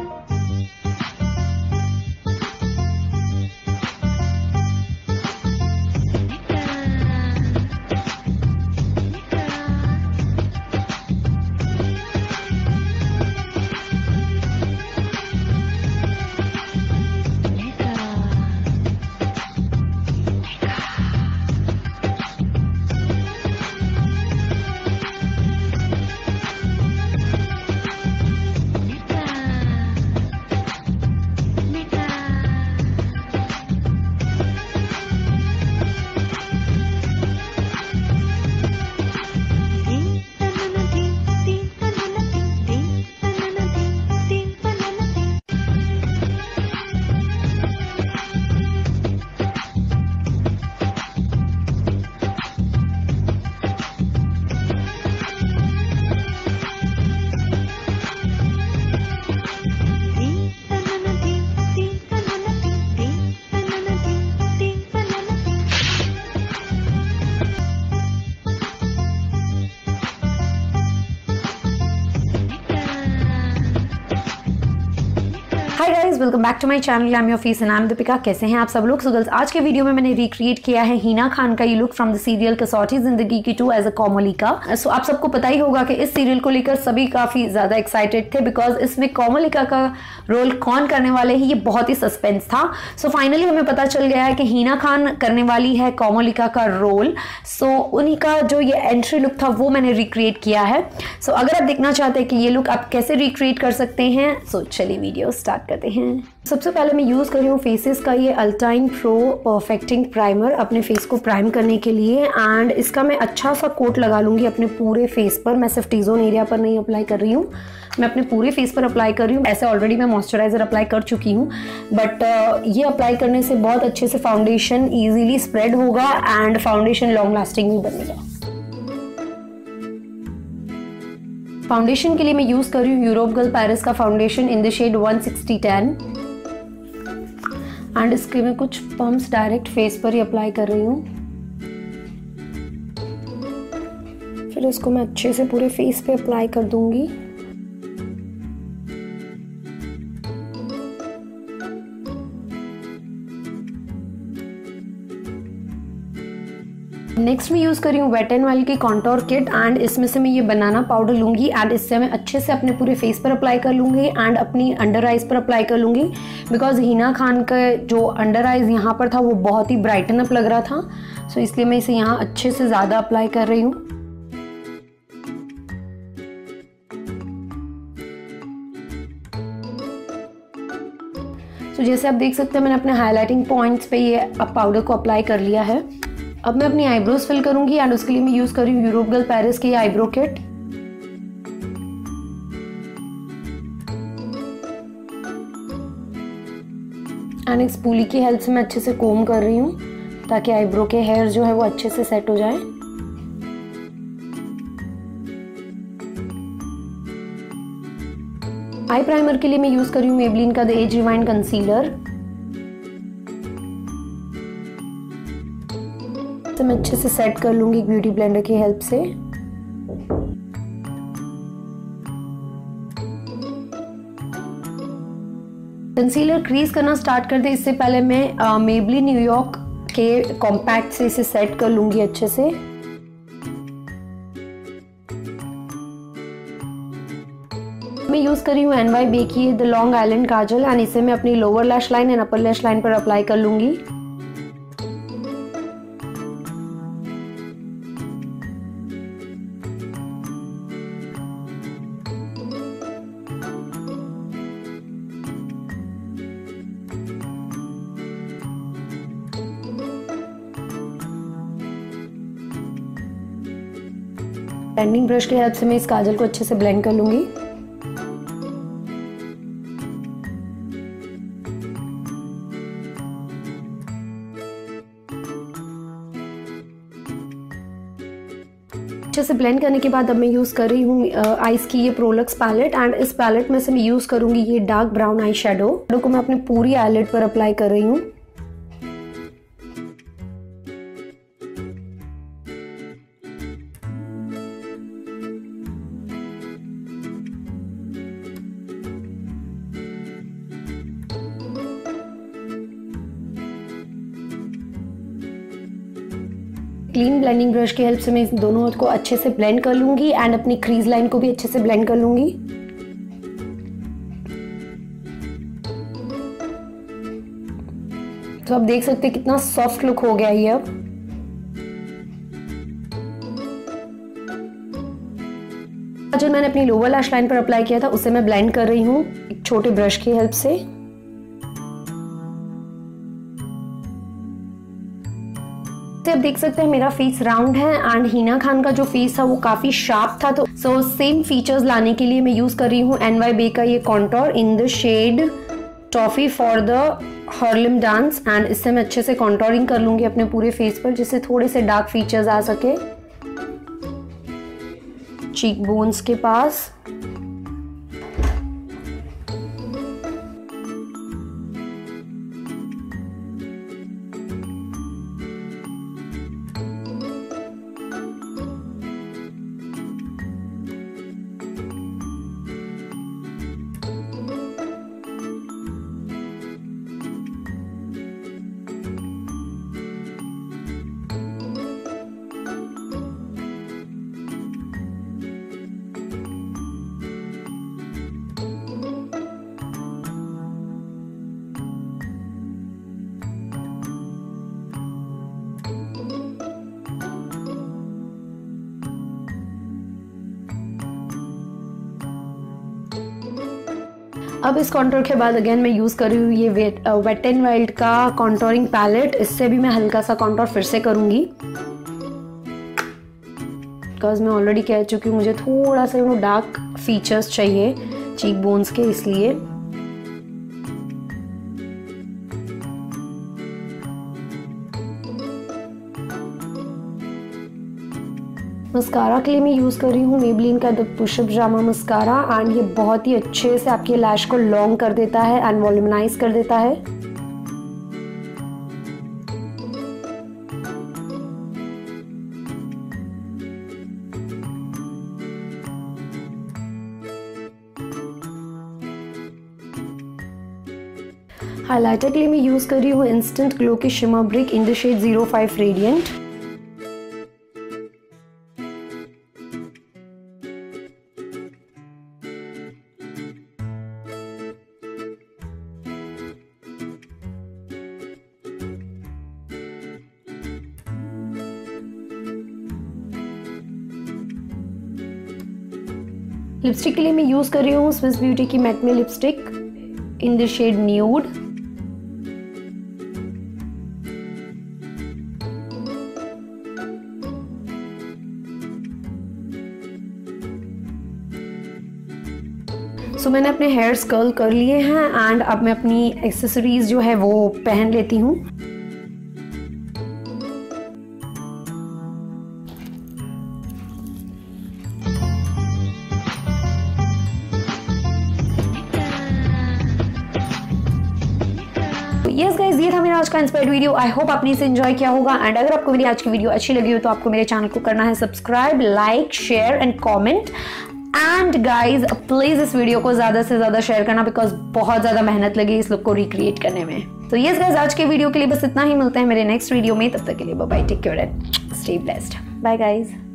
Thank you. Hi guys. Welcome back to my channel I am your face M Deepika कैसे हैं आप सब लोग? सो गर्ल्स आज के वीडियो में मैंने रिक्रिएट किया है हीना खान का ये लुक फ्रॉम द सीरियल कसौटी ज़िंदगी की टू एज अ कोमलिका सो आप सबको पता ही होगा कि इस सीरियल को लेकर सभी काफ़ी ज़्यादा एक्साइटेड थे बिकॉज़ इसमें कोमलिका का रोल कौन करने वाले हैं ये बहुत ही सस्पेंस था। सो so फाइनली हमें पता चल गया है कि हीना खान करने वाली है कोमलिका का रोल सो so, उन्हीं का जो ये एंट्री लुक था वो मैंने रिक्रिएट किया है। सो so, अगर आप देखना चाहते हैं कि ये लुक आप कैसे रिक्रिएट कर सकते हैं सो so, चलिए वीडियो स्टार्ट करते हैं। सबसे पहले मैं यूज़ कर रही हूँ फेसेस का ये अल्टाइन प्रो परफेक्टिंग प्राइमर अपने फेस को प्राइम करने के लिए। एंड इसका मैं अच्छा सा कोट लगा लूँगी अपने पूरे फेस पर। मैं सिर्फ़ टीजोन एरिया पर नहीं अप्लाई कर रही हूँ। मैं अपने पूरे फेस पर अप्लाई कर रही हूँ। ऐसे ऑलरेडी मैं मॉइस्चराइजर अप्लाई कर चुकी हूँ। बट uh, ये अप्लाई करने से बहुत अच्छे से फाउंडेशन ईजिली स्प्रेड होगा एंड फाउंडेशन लॉन्ग लास्टिंग भी बनेगा। फाउंडेशन के लिए मैं यूज़ कर रही हूँ यूरोप गर्ल पैरिस का foundation in the shade 16010 and इसके मैं कुछ पम्प्स डायरेक्ट फेस पर ही अप्लाई कर रही हूँ। फिर इसको मैं अच्छे से पूरे फेस पे अप्लाई कर दूँगी। नेक्स्ट मैं यूज़ कर रही हूँ वेट एंड वाइल की कॉन्टोर किट एंड इसमें से मैं ये बनाना पाउडर लूँगी एंड इससे मैं अच्छे से अपने पूरे फेस पर अप्लाई कर लूँगी एंड अपनी अंडर आइज़ पर अप्लाई कर लूँगी बिकॉज़ हीना खान का जो अंडर आइज़ यहाँ पर था वो बहुत ही ब्राइटन अप लग रहा था। सो so इसलिए मैं इसे यहाँ अच्छे से ज़्यादा अप्लाई कर रही हूँ। तो जैसे आप देख सकते हैं, मैंने अपने हाइलाइटिंग पॉइंट्स पे ये पाउडर को अप्लाई कर लिया है। अब मैं अपनी आईब्रोज फिल करूँगी एंड उसके लिए मैं यूज़ कर रही हूँ यूरोप गर्ल पेरिस की आईब्रो किट एंड इस पूली की हेल्प से मैं अच्छे से कोम कर रही हूँ, ताकि आईब्रो के हेयर जो है वो अच्छे से सेट हो जाए. आई प्राइमर के लिए मैं यूज़ कर रही हूँ मेबलिन का द एज रिवाइंड कंसीलर मैं अच्छे से सेट कर लूँगी ब्यूटी ब्लेंडर की हेल्प से। कंसीलर क्रीज करना स्टार्ट कर दे, इससे पहले मैं मेबली न्यूयॉर्क के कॉम्पैक्ट से इसे सेट कर लूँगी अच्छे से। मैं यूज़ कर रही हूँ एन वाई बे की the long island kajal and इसे मैं अपनी lower lash line and upper lash line पर अप्लाई कर लूँगी। ब्लेंडिंग ब्रश की हेल्प से मैं इस काजल को अच्छे से ब्लेंड कर लूँगी। अच्छे से ब्लेंड करने के बाद अब मैं यूज़ कर रही हूँ आइस की ये प्रोलक्स पैलेट एंड इस पैलेट में से मैं यूज़ करूँगी ये डार्क ब्राउन आई शेडो को मैं अपनी पूरी आईलेट पर अप्लाई कर रही हूँ। क्लीन ब्लेंडिंग ब्रश की हेल्प से मैं इन दोनों को अच्छे से ब्लेंड कर लूँगी एंड अपनी क्रीज लाइन को भी अच्छे से ब्लेंड कर लूँगी। तो आप देख सकते हैं कितना सॉफ्ट लुक हो गया ये अब। जो मैंने अपनी लोअर लैश लाइन पर अप्लाई किया था, उसे मैं ब्लेंड कर रही हूँ छोटे ब्रश की हेल्प से। देख सकते हैं, मेरा फेस राउंड है एंड हीना खान का जो फेस था वो काफ़ी शार्प था। तो सो सेम फीचर्स लाने के लिए मैं यूज़ कर रही हूँ एन वाई बे का ये contour in the shade toffee for the हॉर्लिम dance and इससे मैं अच्छे से कॉन्टोरिंग कर लूँगी अपने पूरे फेस पर जिससे थोड़े से डार्क फीचर्स आ सके। चीक बोन्स के पास। अब इस कॉन्टोर के बाद अगेन मैं यूज़ कर रही हूँ ये वेट एंड वाइल्ड का कॉन्टोरिंग पैलेट इससे भी मैं हल्का सा कॉन्टोर फिर से करूँगी। बिकॉज़ मैं ऑलरेडी कह चुकी हूँ, मुझे थोड़ा सा यू डार्क फीचर्स चाहिए चीक बोन्स के इसलिए। मस्कारा के लिए मैं यूज़ कर रही हूँ मेबलिन का द पुशअप जामा मस्कारा एंड ये बहुत ही अच्छे से आपके लैश को लॉन्ग कर देता है एंड वॉल्यूमनाइज कर देता है। हाइलाइटर के लिए मैं यूज़ कर रही हूँ इंस्टेंट ग्लो की shimmer brick in the shade zero five radiant lipstick के लिए मैं यूज़ कर रही हूँ स्विस ब्यूटी की matte me lipstick in the shade nude so so, मैंने अपने हेयर्स कर्ल कर लिए हैं एंड अब मैं अपनी एक्सेसरीज जो है वो पहन लेती हूँ। यस गाइज़ ये था मेरा आज का इंस्पायर्ड वीडियो आई होप आपने इसे एंजॉय किया होगा. एंड अगर आपको मेरी आज की वीडियो अच्छी लगी हो तो आपको मेरे चैनल को करना है subscribe like share and comment and guys please इस वीडियो को ज़्यादा से ज़्यादा शेयर करना बिकॉज़ बहुत ज़्यादा मेहनत लगी इस लुक को रिक्रिएट करने में. तो यस गाइज़ आज के वीडियो के लिए बस इतना ही. मिलते हैं मेरे नेक्स्ट वीडियो में. तब तक के लिए bye take care and stay blessed bye guys